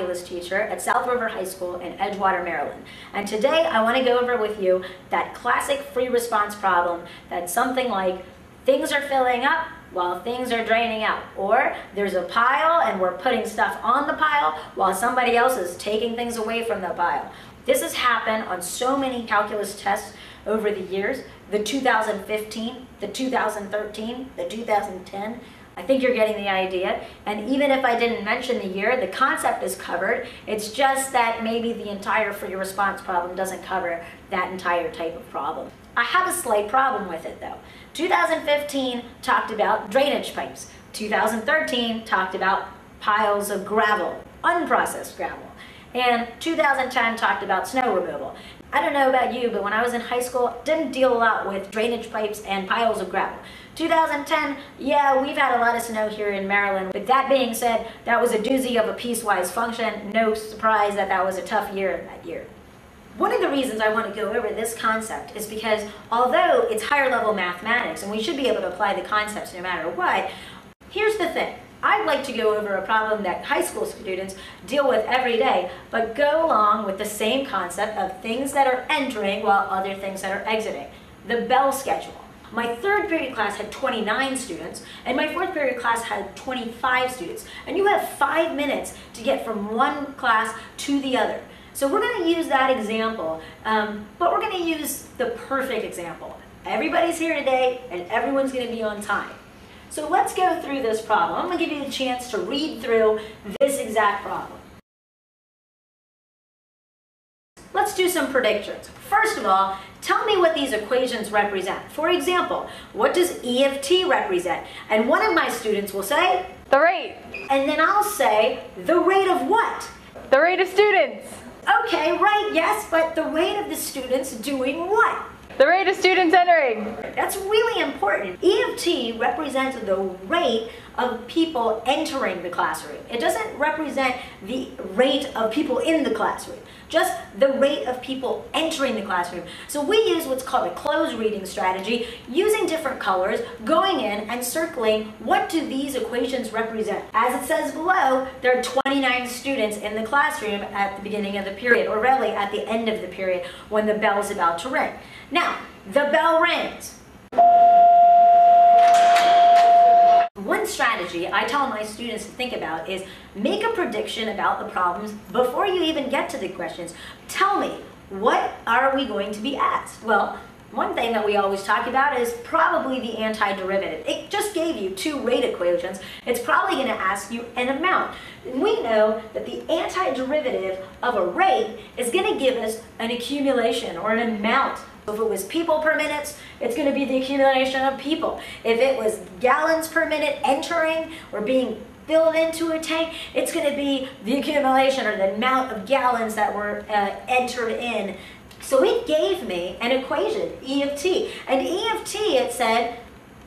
Calculus teacher at South River High School in Edgewater, Maryland. And today I want to go over with you that classic free response problem that's something like things are filling up while things are draining out. Or there's a pile and we're putting stuff on the pile while somebody else is taking things away from the pile. This has happened on so many calculus tests over the years, the 2015, the 2013, the 2010, I think you're getting the idea. And even if I didn't mention the year, the concept is covered. It's just that maybe the entire free response problem doesn't cover that entire type of problem. I have a slight problem with it though. 2015 talked about drainage pipes. 2013 talked about piles of gravel, unprocessed gravel. And 2010 talked about snow removal. I don't know about you, but when I was in high school, didn't deal a lot with drainage pipes and piles of gravel. 2010, yeah, we've had a lot of snow here in Maryland. But that being said, that was a doozy of a piecewise function. No surprise that that was a tough year that year. One of the reasons I want to go over this concept is because although it's higher level mathematics and we should be able to apply the concepts no matter what, here's the thing. I'd like to go over a problem that high school students deal with every day, but go along with the same concept of things that are entering while other things that are exiting. The bell schedule. My third period class had 29 students, and my fourth period class had 25 students. And you have five minutes to get from one class to the other. So we're going to use that example, um, but we're going to use the perfect example. Everybody's here today, and everyone's going to be on time. So let's go through this problem. I'm going to give you a chance to read through this exact problem. Let's do some predictions. First of all, tell me what these equations represent. For example, what does E of t represent? And one of my students will say, The rate. And then I'll say, the rate of what? The rate of students. Okay, right, yes, but the rate of the students doing what? The rate of students entering. That's really important. E of t represents the rate of people entering the classroom. It doesn't represent the rate of people in the classroom, just the rate of people entering the classroom. So we use what's called a closed reading strategy, using different colors, going in and circling what do these equations represent. As it says below, there are 29 students in the classroom at the beginning of the period, or really at the end of the period when the bell is about to ring. Now, the bell rings. One strategy I tell my students to think about is make a prediction about the problems before you even get to the questions. Tell me, what are we going to be asked? Well, one thing that we always talk about is probably the antiderivative. It just gave you two rate equations. It's probably going to ask you an amount. And we know that the antiderivative of a rate is going to give us an accumulation or an amount if it was people per minute, it's going to be the accumulation of people. If it was gallons per minute entering or being filled into a tank, it's going to be the accumulation or the amount of gallons that were uh, entered in. So it gave me an equation, E of t. And E of t, it said,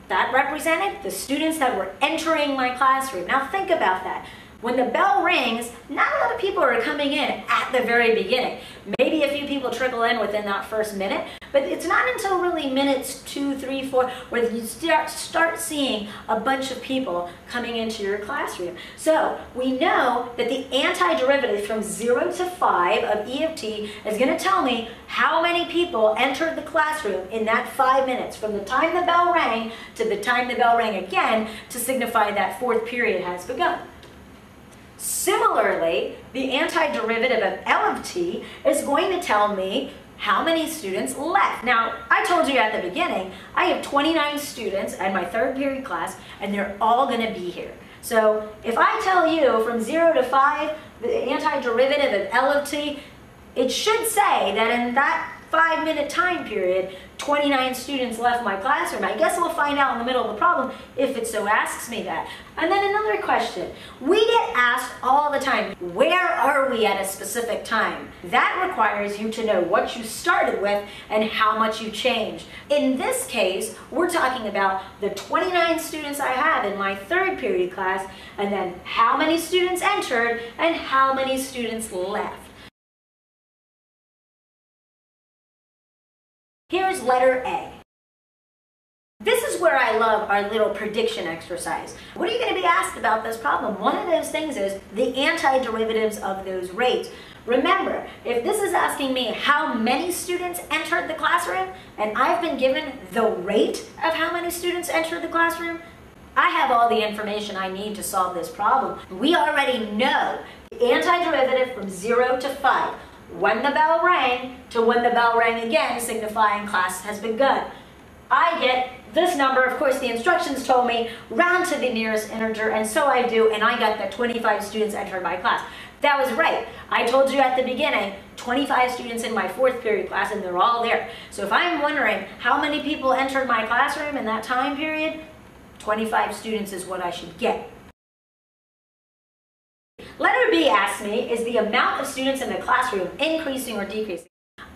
that represented the students that were entering my classroom. Now think about that. When the bell rings, not a lot of people are coming in at the very beginning. Maybe a few people trickle in within that first minute, but it's not until really minutes two, three, four, where you start, start seeing a bunch of people coming into your classroom. So we know that the antiderivative from zero to five of E of t is gonna tell me how many people entered the classroom in that five minutes, from the time the bell rang to the time the bell rang again to signify that fourth period has begun. Similarly, the antiderivative of L of t is going to tell me how many students left. Now, I told you at the beginning, I have 29 students in my third period class, and they're all going to be here. So if I tell you from 0 to 5, the antiderivative of L of t, it should say that in that five minute time period, 29 students left my classroom. I guess we'll find out in the middle of the problem if it so asks me that. And then another question. We get asked all the time, where are we at a specific time? That requires you to know what you started with and how much you changed. In this case, we're talking about the 29 students I have in my third period class, and then how many students entered and how many students left. Here's letter A. This is where I love our little prediction exercise. What are you going to be asked about this problem? One of those things is the antiderivatives of those rates. Remember, if this is asking me how many students entered the classroom, and I've been given the rate of how many students entered the classroom, I have all the information I need to solve this problem. We already know the antiderivative from 0 to 5, when the bell rang to when the bell rang again, signifying class has begun. I get this number, of course the instructions told me, round to the nearest integer, and so I do, and I got that 25 students entered my class. That was right. I told you at the beginning, 25 students in my fourth period class, and they're all there. So if I'm wondering how many people entered my classroom in that time period, 25 students is what I should get. Letter B asks me, is the amount of students in the classroom increasing or decreasing?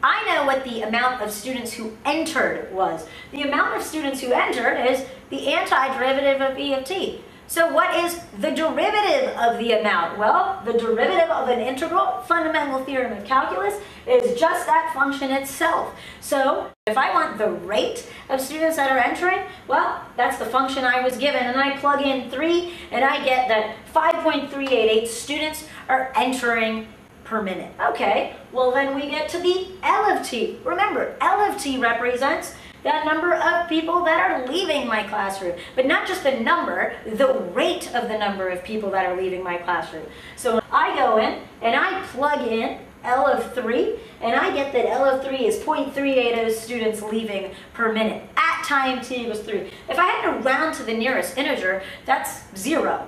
I know what the amount of students who entered was. The amount of students who entered is the antiderivative of E of t. So what is the derivative of the amount? Well, the derivative of an integral, fundamental theorem of calculus, is just that function itself. So if I want the rate of students that are entering, well, that's the function I was given, and I plug in 3, and I get that 5.388 students are entering per minute. Okay, well then we get to the L of t. Remember, L of t represents that number of people that are leaving my classroom. But not just the number, the rate of the number of people that are leaving my classroom. So I go in and I plug in L of 3, and I get that L of 3 is 0.380 students leaving per minute at time t equals 3. If I had to round to the nearest integer, that's 0.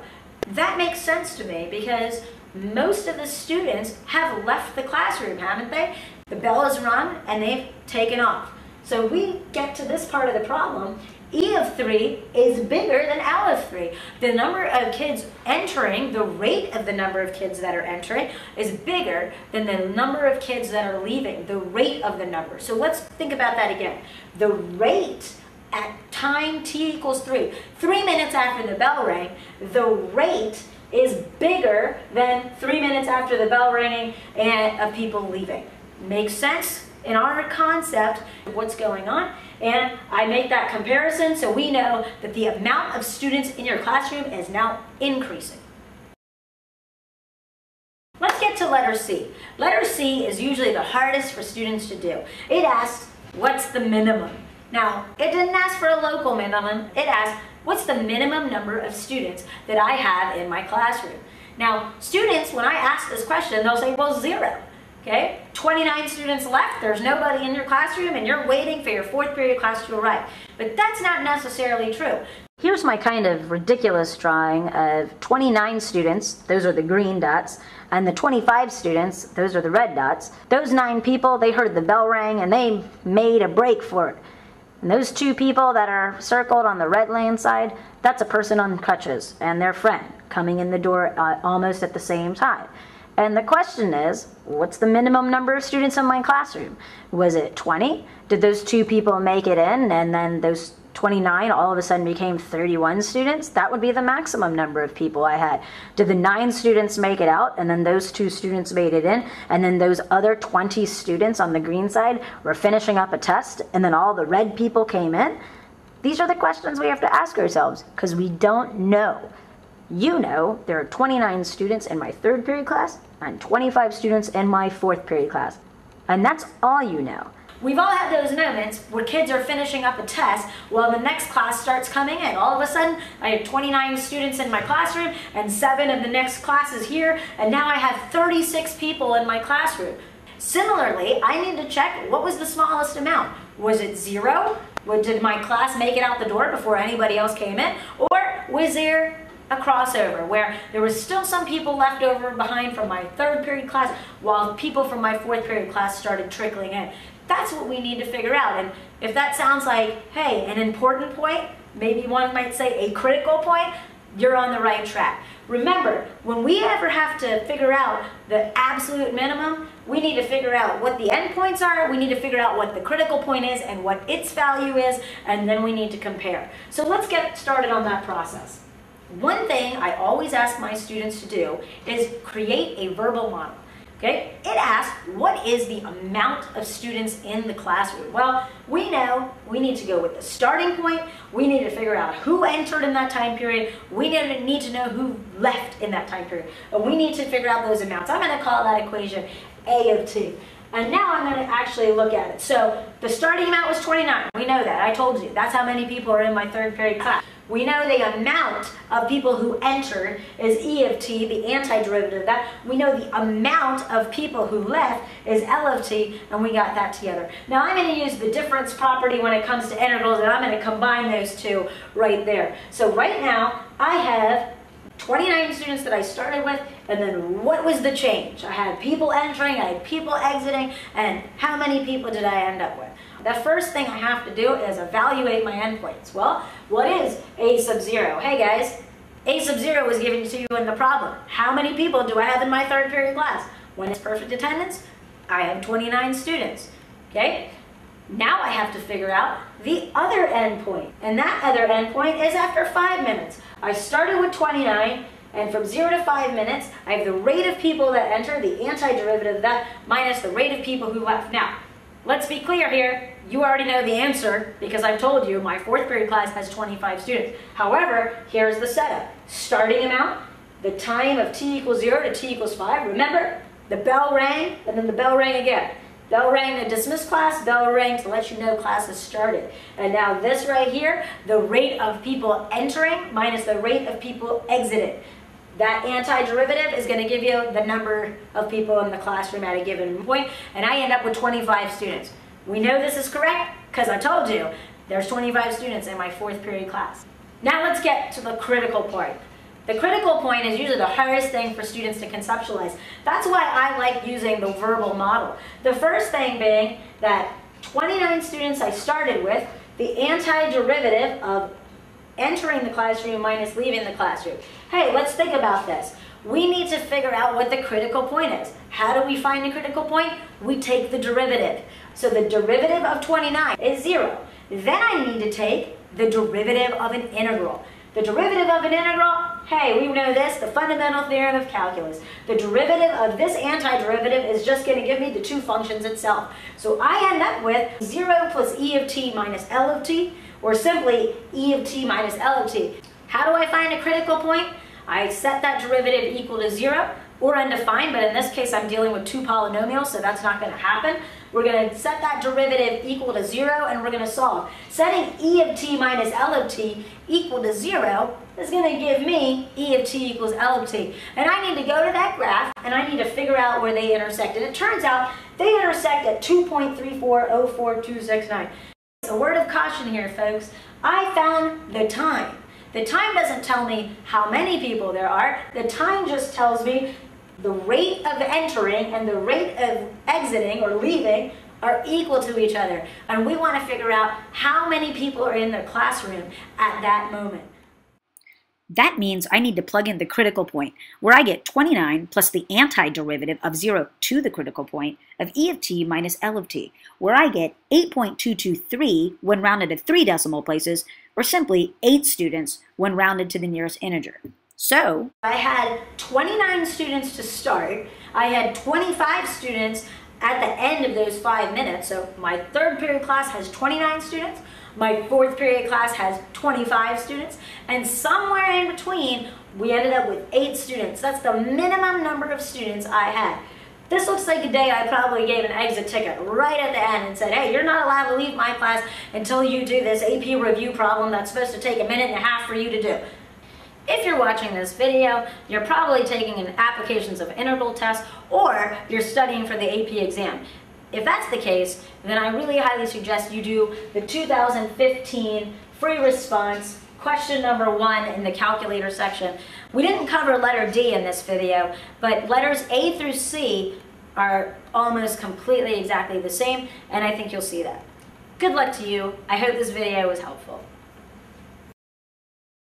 That makes sense to me because most of the students have left the classroom, haven't they? The bell has rung and they've taken off. So we get to this part of the problem. E of 3 is bigger than L of 3. The number of kids entering, the rate of the number of kids that are entering, is bigger than the number of kids that are leaving, the rate of the number. So let's think about that again. The rate at time t equals 3, three minutes after the bell rang, the rate is bigger than three minutes after the bell ringing and of people leaving. Makes sense? In our concept of what's going on and I make that comparison so we know that the amount of students in your classroom is now increasing. Let's get to letter C. Letter C is usually the hardest for students to do. It asks, what's the minimum? Now, it didn't ask for a local minimum, it asked, what's the minimum number of students that I have in my classroom? Now, students, when I ask this question, they'll say, well, zero. Okay, 29 students left, there's nobody in your classroom and you're waiting for your fourth period class to arrive. But that's not necessarily true. Here's my kind of ridiculous drawing of 29 students, those are the green dots, and the 25 students, those are the red dots. Those nine people, they heard the bell ring and they made a break for it. And those two people that are circled on the red lane side, that's a person on crutches and their friend coming in the door uh, almost at the same time. And the question is, what's the minimum number of students in my classroom? Was it 20? Did those two people make it in and then those 29 all of a sudden became 31 students? That would be the maximum number of people I had. Did the nine students make it out and then those two students made it in and then those other 20 students on the green side were finishing up a test and then all the red people came in? These are the questions we have to ask ourselves because we don't know. You know there are 29 students in my third period class and 25 students in my fourth period class. And that's all you know. We've all had those moments where kids are finishing up a test while the next class starts coming in. All of a sudden, I have 29 students in my classroom and seven of the next class is here, and now I have 36 people in my classroom. Similarly, I need to check what was the smallest amount. Was it zero? Did my class make it out the door before anybody else came in? Or was there a crossover where there was still some people left over behind from my third period class while people from my fourth period class started trickling in. That's what we need to figure out. And if that sounds like, hey, an important point, maybe one might say a critical point, you're on the right track. Remember, when we ever have to figure out the absolute minimum, we need to figure out what the endpoints are, we need to figure out what the critical point is and what its value is, and then we need to compare. So let's get started on that process. One thing I always ask my students to do is create a verbal model. Okay, it asks what is the amount of students in the classroom? Well, we know we need to go with the starting point. We need to figure out who entered in that time period. We need to know who left in that time period. And we need to figure out those amounts. I'm going to call that equation A of t. And now I'm going to actually look at it. So the starting amount was 29. We know that. I told you. That's how many people are in my third period class. We know the amount of people who entered is E of t, the antiderivative of that. We know the amount of people who left is L of t, and we got that together. Now I'm going to use the difference property when it comes to integrals, and I'm going to combine those two right there. So right now, I have 29 students that I started with, and then what was the change? I had people entering, I had people exiting, and how many people did I end up with? The first thing I have to do is evaluate my endpoints. Well, what is a sub zero? Hey guys, a sub zero was given to you in the problem. How many people do I have in my third period class? When it's perfect attendance, I have 29 students. Okay? Now I have to figure out the other endpoint. And that other endpoint is after five minutes. I started with 29, and from zero to five minutes, I have the rate of people that enter, the antiderivative of that, minus the rate of people who left. Now, Let's be clear here. You already know the answer because I've told you my fourth period class has 25 students. However, here's the setup. Starting amount, the time of t equals 0 to t equals 5. Remember, the bell rang and then the bell rang again. Bell rang to dismiss class, bell rang to let you know class has started. And now this right here, the rate of people entering minus the rate of people exiting. That antiderivative is going to give you the number of people in the classroom at a given point, and I end up with 25 students. We know this is correct because I told you there's 25 students in my fourth period class. Now let's get to the critical point. The critical point is usually the hardest thing for students to conceptualize. That's why I like using the verbal model. The first thing being that 29 students I started with, the antiderivative of entering the classroom minus leaving the classroom. Hey, let's think about this. We need to figure out what the critical point is. How do we find the critical point? We take the derivative. So the derivative of 29 is 0. Then I need to take the derivative of an integral. The derivative of an integral, hey, we know this, the fundamental theorem of calculus. The derivative of this antiderivative is just going to give me the two functions itself. So I end up with 0 plus e of t minus L of t, or simply e of t minus L of t. How do I find a critical point? I set that derivative equal to 0 or undefined, but in this case I'm dealing with two polynomials, so that's not going to happen. We're going to set that derivative equal to 0 and we're going to solve. Setting e of t minus L of t equal to 0 is going to give me e of t equals L of t. And I need to go to that graph and I need to figure out where they intersect. And it turns out they intersect at 2.3404269. A word of caution here, folks. I found the time. The time doesn't tell me how many people there are. The time just tells me the rate of entering and the rate of exiting or leaving are equal to each other. And we want to figure out how many people are in the classroom at that moment. That means I need to plug in the critical point, where I get 29 plus the antiderivative of 0 to the critical point of e of t minus L of t, where I get 8.223 when rounded to three decimal places, or simply 8 students when rounded to the nearest integer. So, I had 29 students to start. I had 25 students at the end of those five minutes. So my third period class has 29 students. My fourth period class has 25 students, and somewhere in between, we ended up with eight students. That's the minimum number of students I had. This looks like a day I probably gave an exit ticket right at the end and said, hey, you're not allowed to leave my class until you do this AP review problem that's supposed to take a minute and a half for you to do. If you're watching this video, you're probably taking an applications of integral test or you're studying for the AP exam. If that's the case, then I really highly suggest you do the 2015 free response question number one in the calculator section. We didn't cover letter D in this video, but letters A through C are almost completely exactly the same, and I think you'll see that. Good luck to you. I hope this video was helpful.